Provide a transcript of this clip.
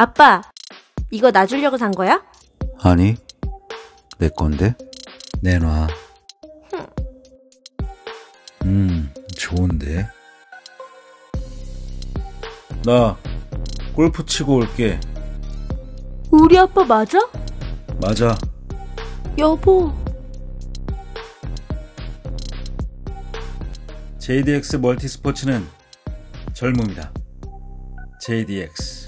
아빠, 이거 나 주려고 산 거야? 아니, 내 건데? 내놔. 음, 좋은데? 나 골프 치고 올게. 우리 아빠 맞아? 맞아. 여보. JDX 멀티스포츠는 젊음이다. JDX.